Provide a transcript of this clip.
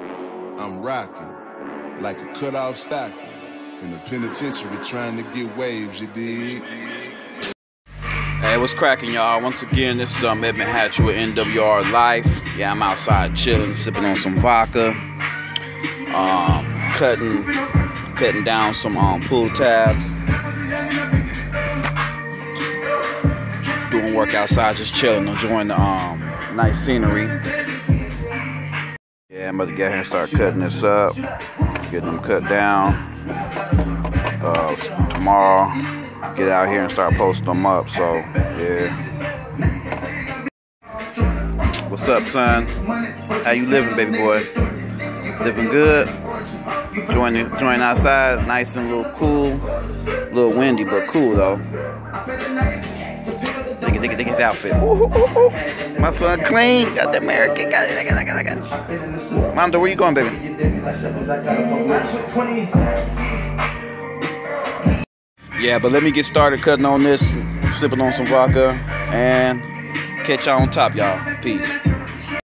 I'm rocking like a cut off stocking in the penitentiary trying to get waves, you dig? Hey, what's cracking, y'all? Once again, this is um, Edmund Hatch with MWR Life. Yeah, I'm outside chilling, sipping on some vodka, um, cutting, cutting down some um, pull tabs, doing work outside, just chilling, enjoying the um, nice scenery. I'm about to get here and start cutting this up, getting them cut down. Uh, tomorrow, get out here and start posting them up. So, yeah. What's up, son? How you living, baby boy? Living good? Join, join outside, nice and a little cool, a little windy, but cool though. Look at, look at, look at his outfit. Ooh, ooh, ooh. My son clean, got the American, got it, got it, got it, got it. Mondo, where you going, baby? Yeah, but let me get started cutting on this, sipping on some vodka, and catch y'all on top, y'all. Peace.